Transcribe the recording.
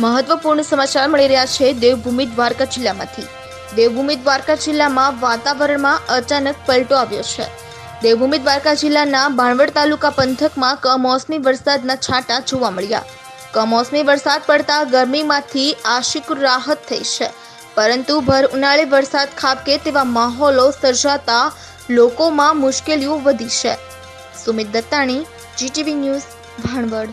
મહત્વપૂર્ણ સમાચાર મળી રહ્યા છે દેવભૂમિ દ્વારકા જિલ્લામાંથી. દેવભૂમિ દ્વારકા જિલ્લામાં વાતાવરણમાં અચાનક પલટો આવ્યો છે. દેવભૂમિ દ્વારકા જિલ્લાના બાણવડ તાલુકા પંથકમાં કમોસમી વરસાદના છાંટા જોવા મળ્યા. કમોસમી વરસાદ પડતા ગરમીમાંથી આશિક રાહત થઈ છે. પરંતુ ભર ઉનાળે વરસાદ ખાબકે તેવા માહોલો સર્જાતા લોકોમાં મુશ્કેલીઓ વધી છે. Sumit Dattani, GTV news, Bhanvad.